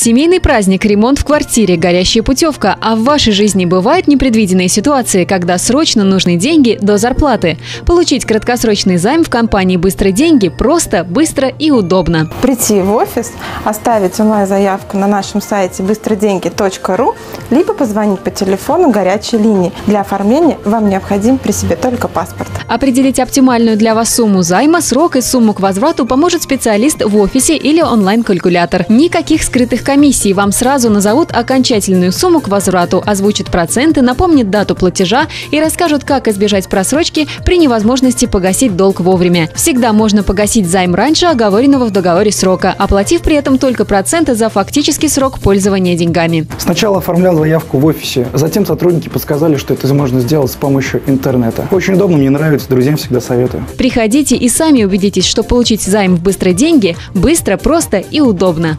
Семейный праздник, ремонт в квартире, горящая путевка. А в вашей жизни бывают непредвиденные ситуации, когда срочно нужны деньги до зарплаты. Получить краткосрочный займ в компании «Быстрые деньги» просто, быстро и удобно. Прийти в офис, оставить онлайн-заявку на нашем сайте быстроденьги.ру, либо позвонить по телефону горячей линии. Для оформления вам необходим при себе только паспорт. Определить оптимальную для вас сумму займа, срок и сумму к возврату поможет специалист в офисе или онлайн-калькулятор. Никаких скрытых комиссий. Вам сразу назовут окончательную сумму к возврату, озвучат проценты, напомнят дату платежа и расскажут, как избежать просрочки при невозможности погасить долг вовремя. Всегда можно погасить займ раньше оговоренного в договоре срока, оплатив при этом только проценты за фактический срок пользования деньгами. Сначала оформлял заявку в офисе, затем сотрудники подсказали, что это можно сделать с помощью интернета. Очень удобно, мне нравится, друзьям всегда советую. Приходите и сами убедитесь, что получить займ в быстрые деньги быстро, просто и удобно.